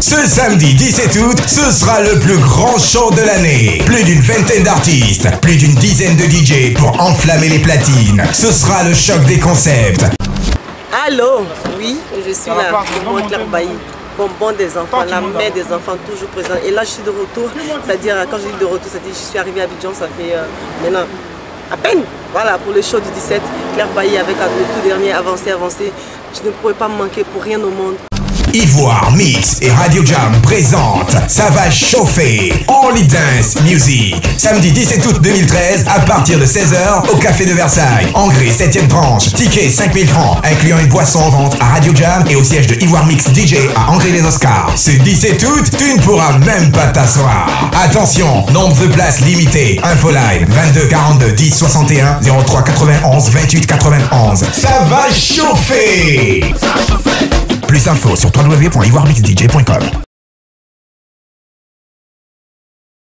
Ce samedi 17 août, ce sera le plus grand show de l'année. Plus d'une vingtaine d'artistes, plus d'une dizaine de DJ pour enflammer les platines. Ce sera le choc des concepts. Allô? Oui, je suis là, pour Claire Bailly. Bonbon des enfants, la mère des enfants, toujours présente. Et là, je suis de retour, c'est-à-dire, quand je dis de retour, c'est-à-dire, je suis arrivée à Abidjan, ça fait euh, maintenant à peine. Voilà, pour le show du 17, Claire Bailly avec le tout dernier Avancé, Avancé. Je ne pourrais pas me manquer pour rien au monde. Ivoire Mix et Radio Jam présentent Ça va chauffer. Only Dance Music. Samedi 17 août 2013 à partir de 16h au Café de Versailles. Engrais 7ème tranche. Ticket 5000 francs incluant une boisson en vente à Radio Jam et au siège de Ivoire Mix DJ à Engrais les Oscars. Ce 17 août, tu ne pourras même pas t'asseoir. Attention, nombre de places limité Infoline 22 42 10 61 03 91 28 91 Ça va chauffer plus d'infos sur www.ivoiremixdj.com